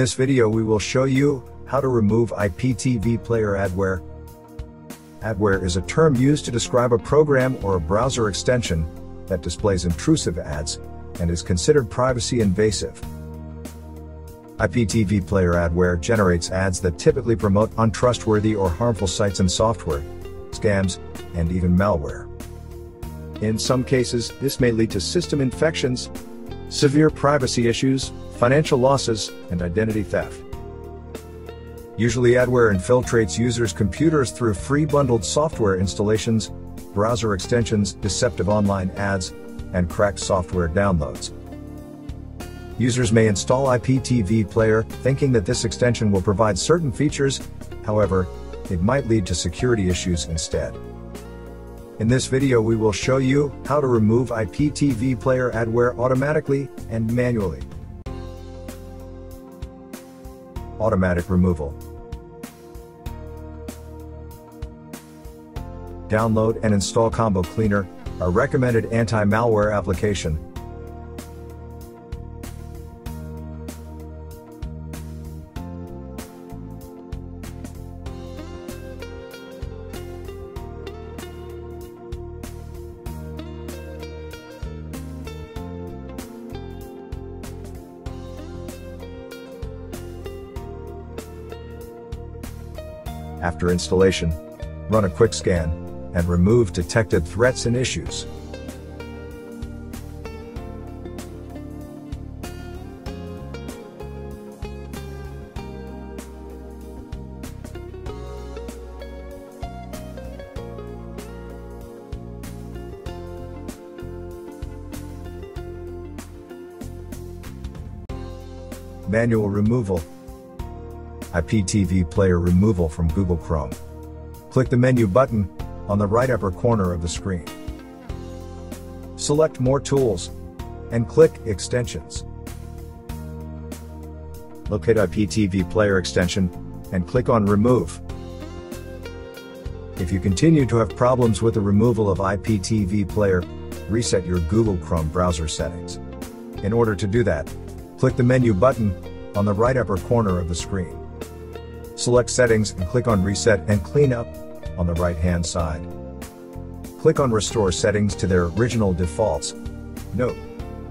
this video we will show you how to remove IPTV player adware. Adware is a term used to describe a program or a browser extension that displays intrusive ads and is considered privacy invasive. IPTV player adware generates ads that typically promote untrustworthy or harmful sites and software, scams, and even malware. In some cases, this may lead to system infections, severe privacy issues, financial losses, and identity theft. Usually adware infiltrates users' computers through free bundled software installations, browser extensions, deceptive online ads, and cracked software downloads. Users may install IPTV Player thinking that this extension will provide certain features, however, it might lead to security issues instead. In this video we will show you how to remove IPTV Player adware automatically and manually. Automatic removal. Download and install Combo Cleaner, a recommended anti-malware application. After installation, run a quick scan, and remove detected threats and issues. Manual removal IPTV player removal from Google Chrome. Click the menu button on the right upper corner of the screen. Select More Tools and click Extensions. Locate IPTV player extension and click on Remove. If you continue to have problems with the removal of IPTV player, reset your Google Chrome browser settings. In order to do that, click the menu button on the right upper corner of the screen. Select Settings and click on Reset and Cleanup on the right hand side. Click on Restore settings to their original defaults. Note,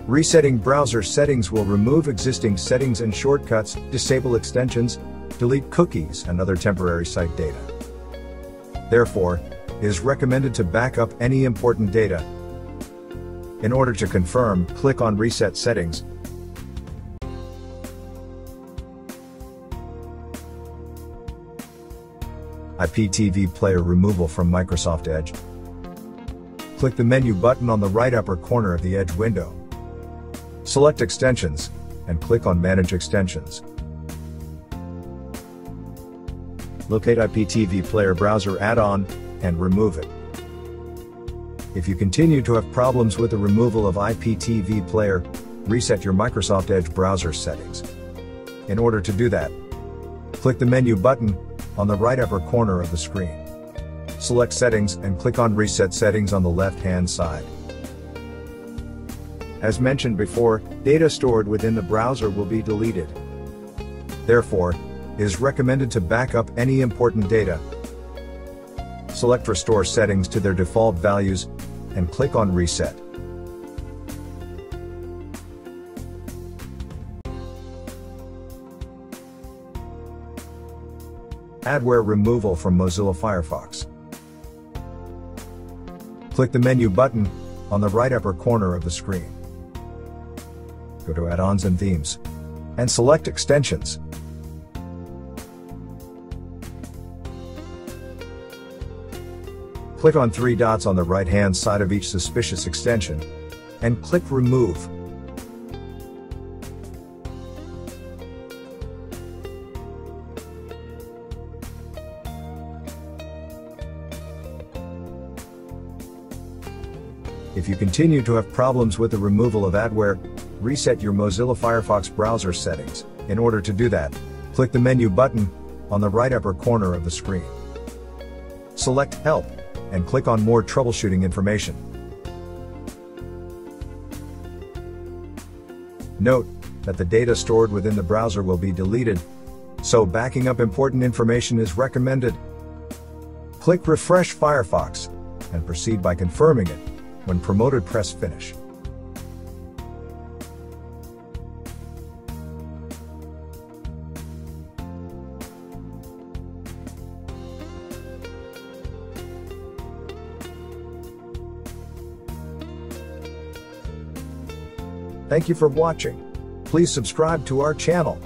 resetting browser settings will remove existing settings and shortcuts, disable extensions, delete cookies and other temporary site data. Therefore, it is recommended to back up any important data. In order to confirm, click on Reset Settings IPTV player removal from Microsoft Edge. Click the menu button on the right upper corner of the Edge window. Select Extensions, and click on Manage Extensions. Locate IPTV Player Browser add-on, and remove it. If you continue to have problems with the removal of IPTV Player, reset your Microsoft Edge browser settings. In order to do that, click the menu button on the right upper corner of the screen. Select Settings and click on Reset Settings on the left-hand side. As mentioned before, data stored within the browser will be deleted. Therefore, it is recommended to back up any important data. Select Restore settings to their default values, and click on Reset. Adware removal from Mozilla Firefox. Click the menu button on the right upper corner of the screen. Go to Add-ons and Themes and select Extensions. Click on three dots on the right-hand side of each suspicious extension and click Remove. If you continue to have problems with the removal of adware, reset your Mozilla Firefox browser settings. In order to do that, click the menu button on the right upper corner of the screen. Select Help and click on More troubleshooting information. Note, that the data stored within the browser will be deleted, so backing up important information is recommended. Click Refresh Firefox and proceed by confirming it. When promoted, press Finish. Thank you for watching. Please subscribe to our channel.